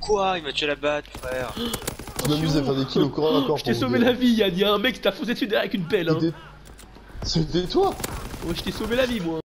Quoi Il m'a tué la batte, frère. Oh, ah, je m'amuse à faire des kills au corps à corps. Je t'ai sauvé la vie, Yann. Y'a un mec qui t'a foncé dessus derrière avec une pelle. Hein. C'était toi Ouais, je t'ai sauvé la vie, moi.